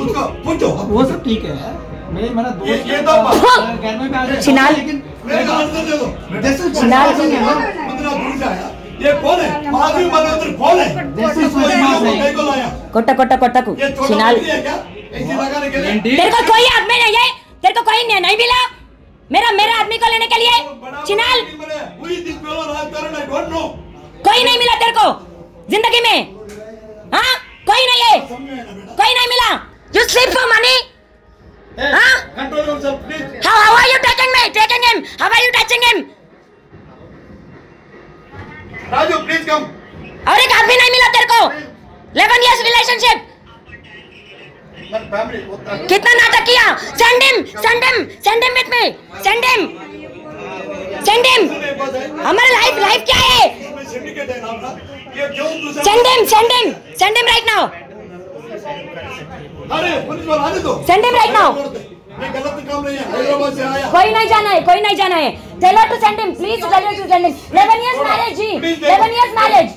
उसको पूछो। वो सब ठीक है। मैं मेरा दोस्त ये तो घर में भी चिनाल। लेकिन मेरे आंसर दे दो This चिनाल Sushma है Singh. ना? पंद्रह दूर से आया ये कौन है? माधवी मल्होत्रा कौन है? This is इसको Sushma यहाँ Singh. कहीं को लाया? कोट्टा कोट्टा कोट्टा को चिनाल। बच्ची है क्या? ऐसी लगाने के लिए? Indeed. तेरे को कोई आदमी नहीं है। तेरे को कोई नहीं नहीं मिला। मेरा मेरा आदमी को लेने के लिए। चिनाल। कोई नहीं मिला तेरे को। ज़िंदगी में। हाँ? कोई नहीं है। कोई नहीं मिला। यू स्लीप फॉर मनी हाँ control yourself please How, how are you taking me? Taking him? How are you touching him? Raju please come और एक आदमी नहीं मिला तेरे को 11 years relationship मैं है कितना नाटक किया send him send him send him with me send him send him हमारा लाइफ लाइफ क्या है इसमें सिंडिकेट है नाम ना ये क्यों दूसरा सेंड हिम राइट नाउ कोई नहीं जाना है कोई नहीं जाना है। Tell to send him please tell to send him 11 years marriage ji. 11 years marriage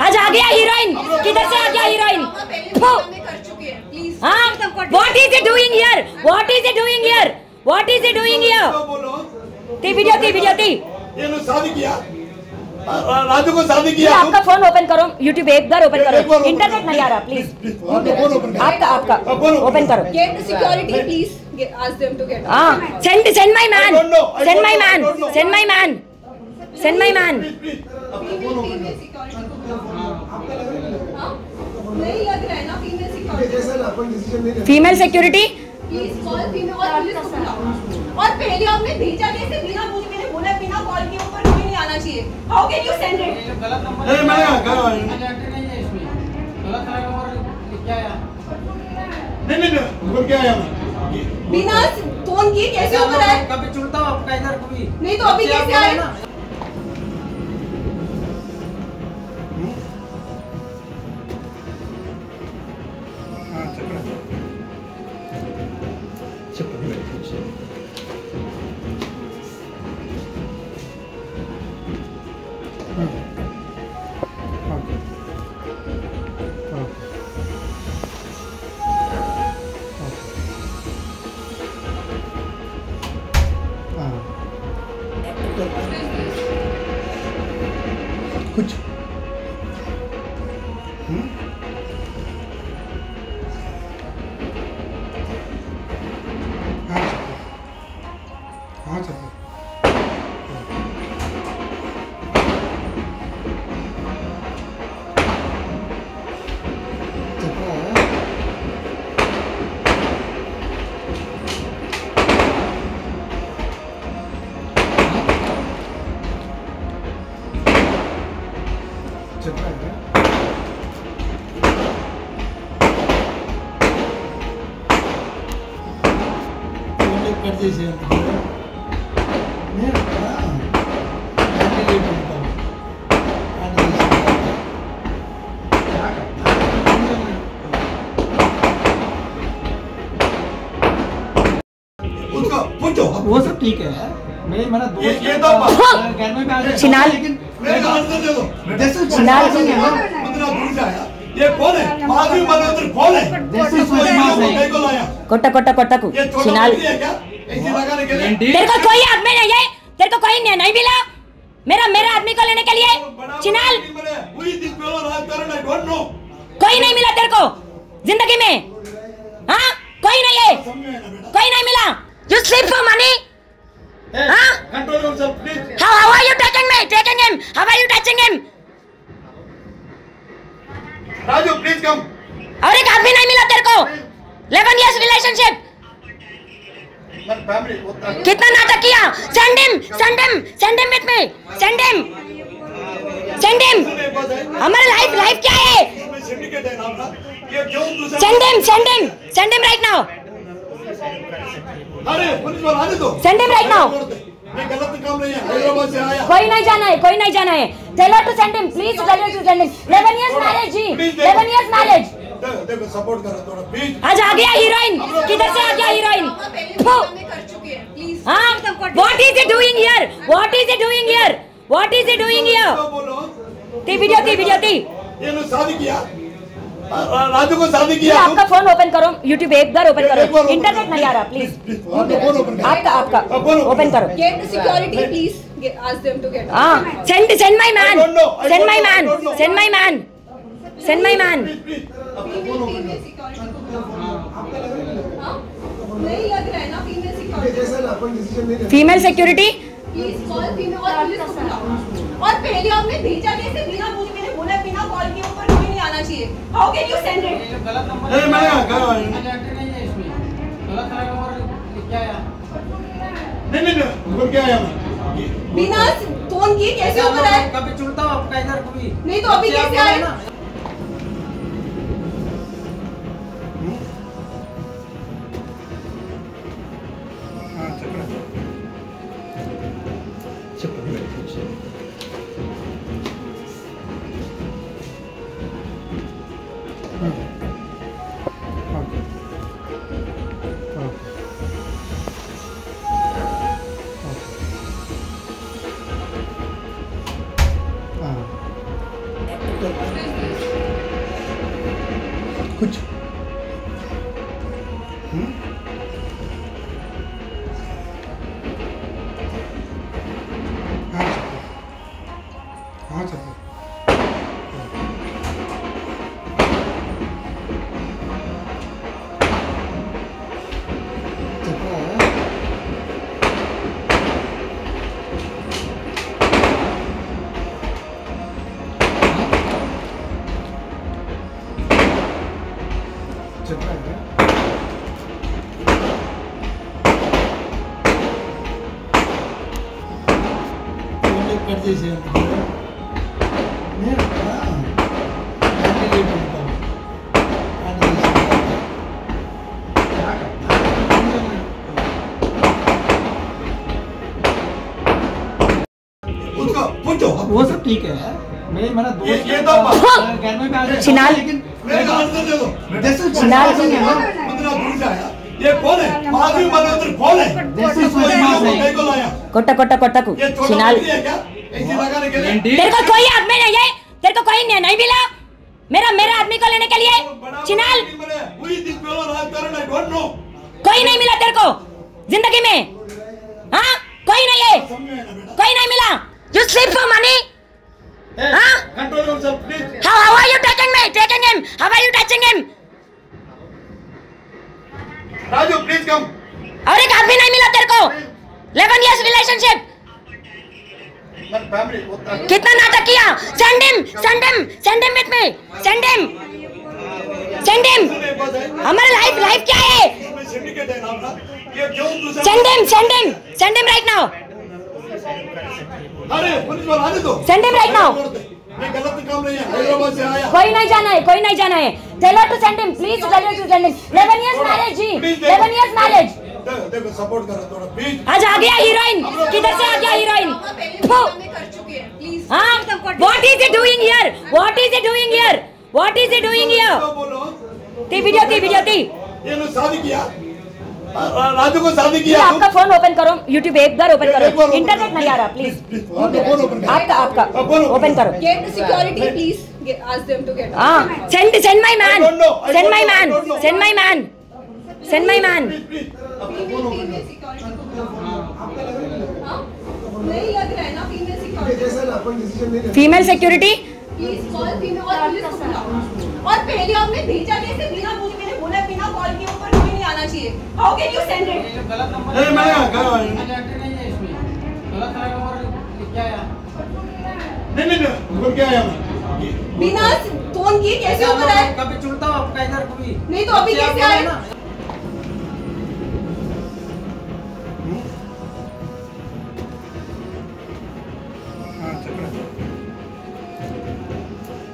आज आ गया हीरोइन किधर से आ गया हीरोइन पहले is it doing here what is it doing here what is it doing here ते वीडियो ते वीडियो ते। ये लोग शादी किया? राजू को शादी किया आपका फ़ोन ओपन करो यूट्यूब एक बार ओपन करो। इंटरनेट नहीं आ रहा प्लीज़ आपका। आपका हाँ, ओपन करो। Get security please ask them to get हाँ send send my I man don't know, I send don't my know, I man send my man send my man please please आपका phone open करो नहीं लग रहा है ना female security please call female और police को बुलाओ। और पहले आपने भेजा कैसे? बिना बोले मैंने बोला बिना कॉल के ऊपर। आना चाहिए। How can you send it गलत नंबर नहीं, मैं घर मुझे नहीं है इसमें। गलत नंबर क्या है? नहीं नहीं नंबर क्या आया बिना फ़ोन किए कैसे ऊपर आए कभी चुनता हूँ आपका इधर कभी नहीं तो अभी कैसे आए? बोले ना, कुछ वो सब ठीक है मेरे मेरा दोस्त ये तो घर में आ चिनाल लेकिन मेरे को आंसर दे दो जैसे चिनाल कौन है मतलब भूल जाया ये कौन है माधवी मनोहर कौन है जैसे कोई माँ है कोटक कोटक कोटक चिनाल तेरे को कोई आदमी नहीं है तेरे को कोई नहीं नहीं मिला। मेरा मेरा आदमी को लेने के लिए। चिनाल। डोंट नो कोई नहीं मिला तेरे को ज़िंदगी में। हाँ? कोई नहीं है। कोई नहीं मिला। यू स्लीप फॉर मनी हाँ? Control yourself please How, how are you taking me? Taking him? How are you touching him? Raju please come और एक आदमी नहीं मिला तेरे को। 11 years relationship मैं फैमिली होता है कितना नाटक किया? Send him send with me send him send life life क्या है? Send him send right now अरे पुलिस वाला आने दो। सेंड राइट नाउ कोई नहीं जाना है कोई नहीं जाना है। Tell to send please tell to send him years marriage ji 11 years marriage देखो देखो सपोर्ट करो थोड़ा प्लीज़ आज आ गया हीरोइन किधर से आ गया हीरोइन कर चुके हैं प्लीज़ हाँ? is he doing here? What is he doing here? What is he doing here? बोलो। ती वीडियो ती वीडियो ती। ये लोग शादी किया। राजू को शादी किया। आपका फ़ोन ओपन करो यूट्यूब एक बार ओपन करो। इंटरनेट नहीं आ रहा प्लीज़ आपका। आपका ओपन करो। security, please. Get, ask them to get out. हाँ send send my man I don't know, I send don't my know, आपका security को हाँ? नहीं लग रहा है ना female security please call female और पुलिस को बुलाओ। और पहले आपने भेजा कैसे? बिना पूछे मैंने बोला बिना कॉल के ऊपर कोई नहीं आना चाहिए। How can you send it गलत नंबर नहीं, मैंने कहा, कहा, नहीं है इसमें। गलत नंबर लिख के आया। नहीं नहीं नहीं बोल के आया बिना फ़ोन किए कैसे ऊपर आए कभी चुनता हूँ आपका इधर कभी नहीं तो अभी कैसे आए? this here. Yeah, wow. वो सब ठीक है। मेरे मेरा दोस्त ये तो हाँ। घर में आ छिनाल लेकिन मेरे को आंसर दे दो। जैसे छिनाल नहीं है मतलब भूल आया ये कौन है? महावीर मनोत्र तो कौन है? जैसे कोई माँ को लाया। कोटा कोटा कोटा को। छिनाल तेरे को कोई आदमी नहीं है तेरे को कोई नहीं नहीं मिला। मेरा मेरा आदमी को लेने के लिए। चिनाल। कोई नहीं मिला तेरे को ज़िंदगी में। हाँ? कोई नहीं है। कोई नहीं मिला। यू स्लीप फॉर मनी हाँ? how are you taking me? Taking him? How are you touching him? Raju please come और एक आदमी नहीं मिला तेरे को। 11 years relationship मत फैमिली होता है कितना नाटक किया? Send him send him send him with me send him send him हमारा लाइफ लाइफ क्या है? Send him send him send him right now अरे पुलिस वाला आने दो। सेंड हिम राइट नाउ कोई नहीं जाना है कोई नहीं जाना है। Tell to send him please tell to send him 11 years marriage ji 11 years marriage देखो सपोर्ट कर थोड़ा प्लीज़ आज आ गया हीरोइन किधर से आ गया heroine what is he doing here? What is he doing here? What is he doing here? ती वीडियो ती वीडियो ती। ये लोग शादी किया। राजू को शादी किया आपका फ़ोन ओपन करो यूट्यूब एक बार ओपन करो। open इंटरनेट नहीं आ रहा please, प्लीज़ आपका phone open करो। आपका ओपन करो। Get security please ask them to get हाँ man send my man please please आपका फीमेल phone करो। सिक्योरिटी को बुलाओ हाँ? नहीं लग रहा है ना फीमेल सिक्योरिटी और पहले आपने भेजा कैसे बिना पूछे मैंने बोला बिना कॉल के ऊपर कोई नहीं आना चाहिए। How can you send it गलत नंबर नहीं, कहा, नहीं है इसमें। गलत नंबर लिख के आया। नहीं नहीं नहीं बोल के आया बिना फ़ोन किए कैसे ऊपर आए कभी चुनता हूँ आपका इधर कभी नहीं तो अभी कैसे आए?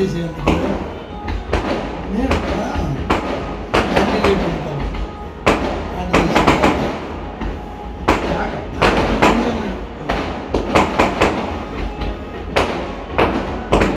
谢谢。